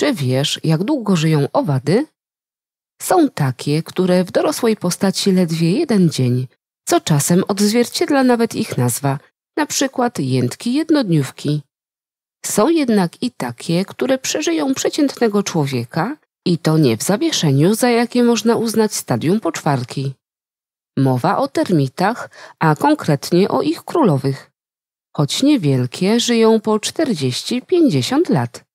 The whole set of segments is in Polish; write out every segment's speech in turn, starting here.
Czy wiesz, jak długo żyją owady? Są takie, które w dorosłej postaci ledwie jeden dzień, co czasem odzwierciedla nawet ich nazwa, na przykład jętki jednodniówki. Są jednak i takie, które przeżyją przeciętnego człowieka i to nie w zawieszeniu, za jakie można uznać stadium poczwarki. Mowa o termitach, a konkretnie o ich królowych. Choć niewielkie, żyją po 40-50 lat.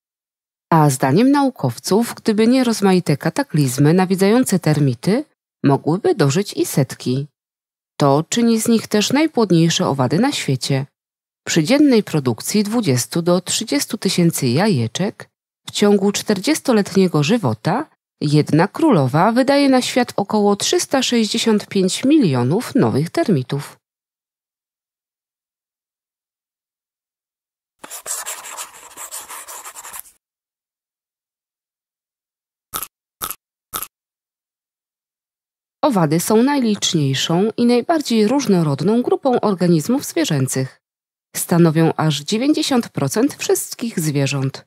A zdaniem naukowców, gdyby nie rozmaite kataklizmy nawiedzające termity, mogłyby dożyć i setki. To czyni z nich też najpłodniejsze owady na świecie. Przy dziennej produkcji 20 do 30 tysięcy jajeczek w ciągu 40-letniego żywota jedna królowa wydaje na świat około 365 milionów nowych termitów. Owady są najliczniejszą i najbardziej różnorodną grupą organizmów zwierzęcych. Stanowią aż 90% wszystkich zwierząt.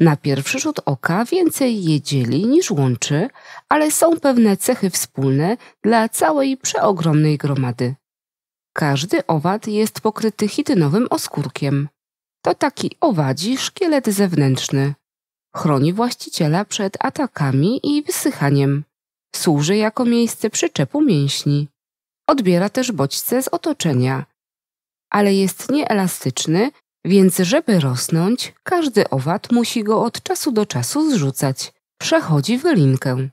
Na pierwszy rzut oka więcej je dzieli niż łączy, ale są pewne cechy wspólne dla całej przeogromnej gromady. Każdy owad jest pokryty chitynowym oskórkiem. To taki owadzi szkielet zewnętrzny. Chroni właściciela przed atakami i wysychaniem. Służy jako miejsce przyczepu mięśni. Odbiera też bodźce z otoczenia. Ale jest nieelastyczny, więc żeby rosnąć, każdy owad musi go od czasu do czasu zrzucać. Przechodzi w linkę.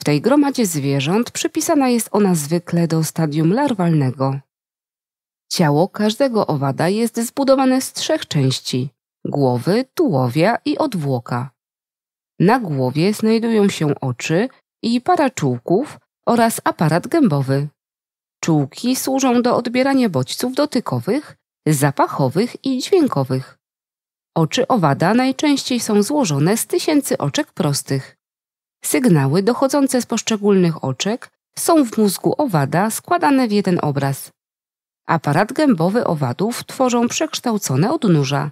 W tej gromadzie zwierząt przypisana jest ona zwykle do stadium larwalnego. Ciało każdego owada jest zbudowane z trzech części głowy, tułowia i odwłoka. Na głowie znajdują się oczy i para czułków oraz aparat gębowy. Czułki służą do odbierania bodźców dotykowych, zapachowych i dźwiękowych. Oczy owada najczęściej są złożone z tysięcy oczek prostych. Sygnały dochodzące z poszczególnych oczek są w mózgu owada składane w jeden obraz. Aparat gębowy owadów tworzą przekształcone odnóża.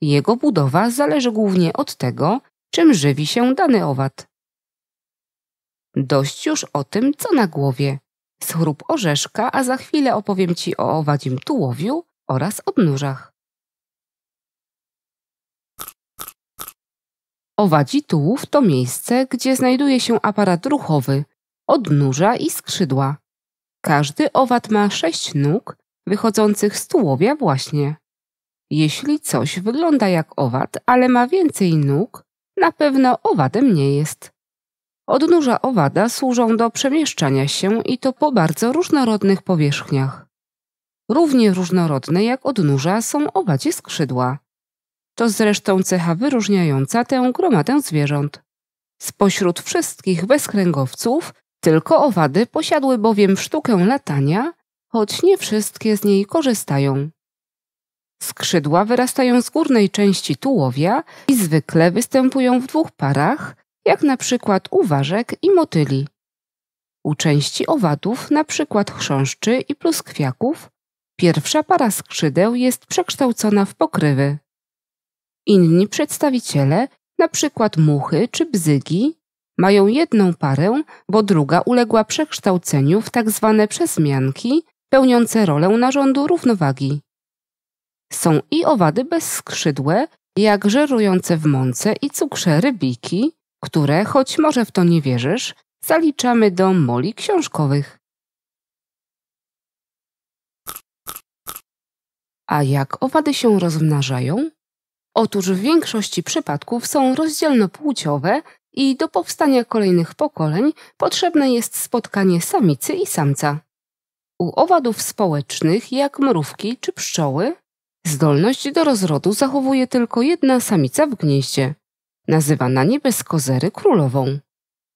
Jego budowa zależy głównie od tego, czym żywi się dany owad. Dość już o tym, co na głowie. Schrup orzeszka, a za chwilę opowiem Ci o owadzim tułowiu oraz odnóżach. Owadzi tułów to miejsce, gdzie znajduje się aparat ruchowy, odnóża i skrzydła. Każdy owad ma sześć nóg wychodzących z tułowia właśnie. Jeśli coś wygląda jak owad, ale ma więcej nóg, na pewno owadem nie jest. Odnóża owada służą do przemieszczania się i to po bardzo różnorodnych powierzchniach. Równie różnorodne jak odnóża są owadzie skrzydła. To zresztą cecha wyróżniająca tę gromadę zwierząt. Spośród wszystkich bezkręgowców tylko owady posiadły bowiem sztukę latania, choć nie wszystkie z niej korzystają. Skrzydła wyrastają z górnej części tułowia i zwykle występują w dwóch parach, jak na przykład u i motyli. U części owadów, na przykład chrząszczy i pluskwiaków, pierwsza para skrzydeł jest przekształcona w pokrywy. Inni przedstawiciele, na przykład muchy czy bzygi, mają jedną parę, bo druga uległa przekształceniu w tak zwane przezmianki, pełniące rolę narządu równowagi. Są i owady bezskrzydłe, jak żerujące w mące i cukrze rybiki, które, choć może w to nie wierzysz, zaliczamy do moli książkowych. A jak owady się rozmnażają? Otóż w większości przypadków są rozdzielnopłciowe i do powstania kolejnych pokoleń potrzebne jest spotkanie samicy i samca. U owadów społecznych, jak mrówki czy pszczoły, zdolność do rozrodu zachowuje tylko jedna samica w gnieździe nazywana nie bez kozery królową.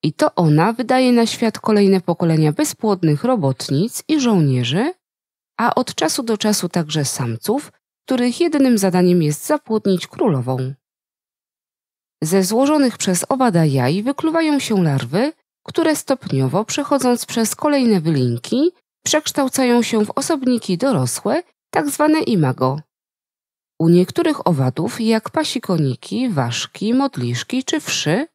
I to ona wydaje na świat kolejne pokolenia bezpłodnych robotnic i żołnierzy, a od czasu do czasu także samców, których jedynym zadaniem jest zapłodnić królową. Ze złożonych przez owada jaj wykluwają się larwy, które stopniowo przechodząc przez kolejne wylinki przekształcają się w osobniki dorosłe, tak zwane imago. U niektórych owadów, jak pasikoniki, ważki, modliszki czy wszy,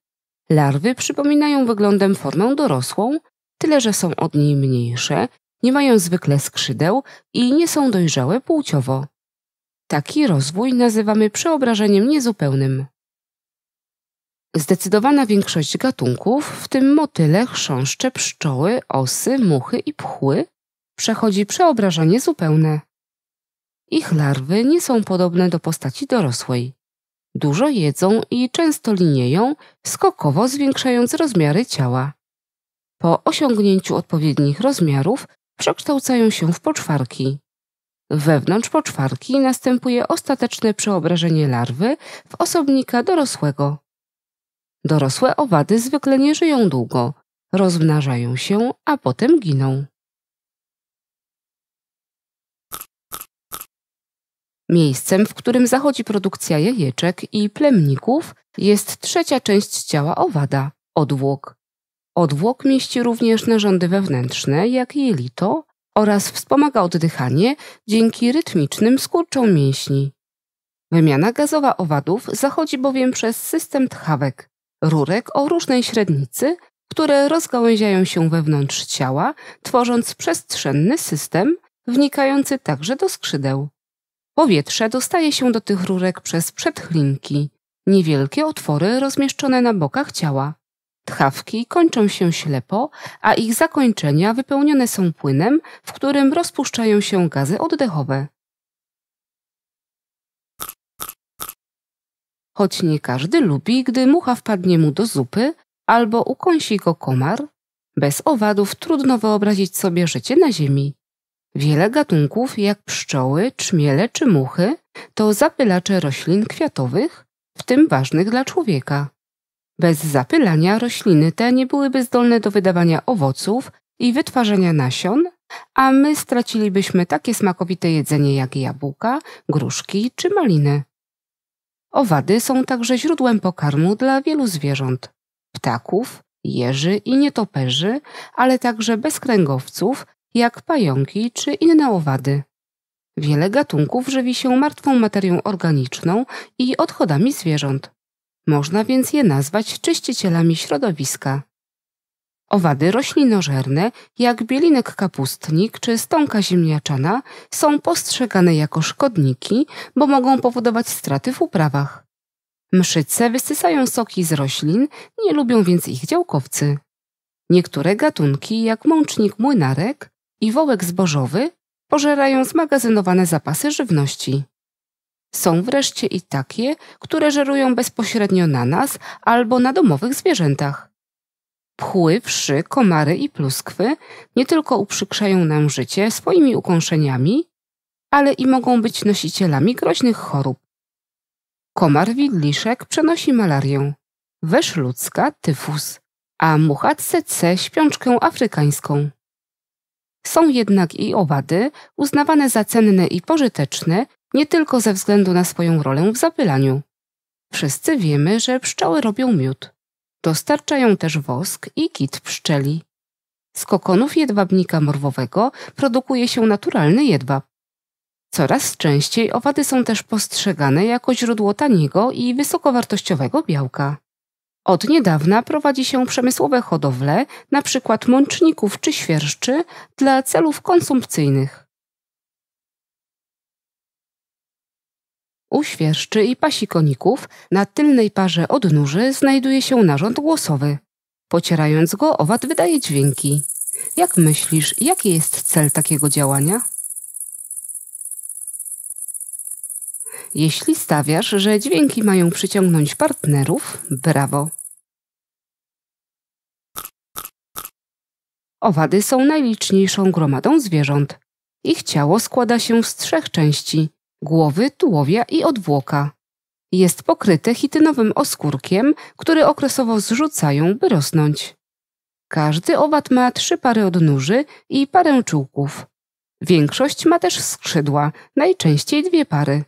larwy przypominają wyglądem formę dorosłą, tyle że są od niej mniejsze, nie mają zwykle skrzydeł i nie są dojrzałe płciowo. Taki rozwój nazywamy przeobrażeniem niezupełnym. Zdecydowana większość gatunków, w tym motyle, chrząszcze, pszczoły, osy, muchy i pchły, przechodzi przeobrażenie zupełne. Ich larwy nie są podobne do postaci dorosłej. Dużo jedzą i często linieją, skokowo zwiększając rozmiary ciała. Po osiągnięciu odpowiednich rozmiarów przekształcają się w poczwarki. Wewnątrz poczwarki następuje ostateczne przeobrażenie larwy w osobnika dorosłego. Dorosłe owady zwykle nie żyją długo, rozmnażają się, a potem giną. Miejscem, w którym zachodzi produkcja jajeczek i plemników, jest trzecia część ciała owada odwłok. Odwłok mieści również narządy wewnętrzne, jak jelito, oraz wspomaga oddychanie dzięki rytmicznym skurczom mięśni. Wymiana gazowa owadów zachodzi bowiem przez system tchawek, rurek o różnej średnicy, które rozgałęziają się wewnątrz ciała, tworząc przestrzenny system wnikający także do skrzydeł. Powietrze dostaje się do tych rurek przez przedchlinki, niewielkie otwory rozmieszczone na bokach ciała. Tchawki kończą się ślepo, a ich zakończenia wypełnione są płynem, w którym rozpuszczają się gazy oddechowe. Choć nie każdy lubi, gdy mucha wpadnie mu do zupy albo ukąsi go komar, bez owadów trudno wyobrazić sobie życie na ziemi. Wiele gatunków, jak pszczoły, czmiele czy muchy, to zapylacze roślin kwiatowych, w tym ważnych dla człowieka. Bez zapylania rośliny te nie byłyby zdolne do wydawania owoców i wytwarzania nasion, a my stracilibyśmy takie smakowite jedzenie jak jabłka, gruszki czy maliny. Owady są także źródłem pokarmu dla wielu zwierząt ptaków, jeży i nietoperzy, ale także bezkręgowców, jak pająki czy inne owady. Wiele gatunków żywi się martwą materią organiczną i odchodami zwierząt. Można więc je nazwać czyścicielami środowiska. Owady roślinożerne, jak bielinek kapustnik czy stąka ziemniaczana, są postrzegane jako szkodniki, bo mogą powodować straty w uprawach. Mszyce wysysają soki z roślin, nie lubią więc ich działkowcy. Niektóre gatunki, jak mącznik młynarek i wołek zbożowy, pożerają zmagazynowane zapasy żywności. Są wreszcie i takie, które żerują bezpośrednio na nas albo na domowych zwierzętach. Pchły, wszy, komary i pluskwy nie tylko uprzykrzają nam życie swoimi ukąszeniami, ale i mogą być nosicielami groźnych chorób. Komar widliszek przenosi malarię, wesz ludzka tyfus, a mucha tsetse śpiączkę afrykańską. Są jednak i owady uznawane za cenne i pożyteczne nie tylko ze względu na swoją rolę w zapylaniu. Wszyscy wiemy, że pszczoły robią miód. Dostarczają też wosk i kit pszczeli. Z kokonów jedwabnika morwowego produkuje się naturalny jedwab. Coraz częściej owady są też postrzegane jako źródło taniego i wysokowartościowego białka. Od niedawna prowadzi się przemysłowe hodowle, np. mączników czy świerszczy, dla celów konsumpcyjnych. U świerszczy i pasikoników na tylnej parze odnóży znajduje się narząd głosowy. Pocierając go, owad wydaje dźwięki. Jak myślisz, jaki jest cel takiego działania? Jeśli stawiasz, że dźwięki mają przyciągnąć partnerów, brawo. Owady są najliczniejszą gromadą zwierząt. Ich ciało składa się z trzech części głowy, tułowia i odwłoka. Jest pokryte chitynowym oskórkiem, który okresowo zrzucają, by rosnąć. Każdy owad ma trzy pary odnóży i parę czułków. Większość ma też skrzydła, najczęściej dwie pary.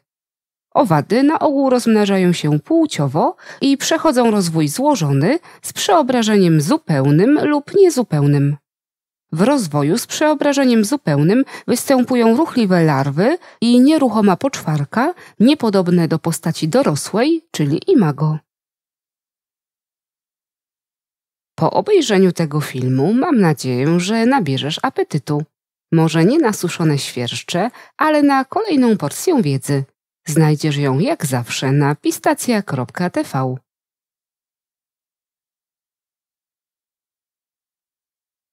Owady na ogół rozmnażają się płciowo i przechodzą rozwój złożony z przeobrażeniem zupełnym lub niezupełnym. W rozwoju z przeobrażeniem zupełnym występują ruchliwe larwy i nieruchoma poczwarka, niepodobne do postaci dorosłej, czyli imago. Po obejrzeniu tego filmu mam nadzieję, że nabierzesz apetytu. Może nie na suszone świerszcze, ale na kolejną porcję wiedzy. Znajdziesz ją jak zawsze na pistacja.tv.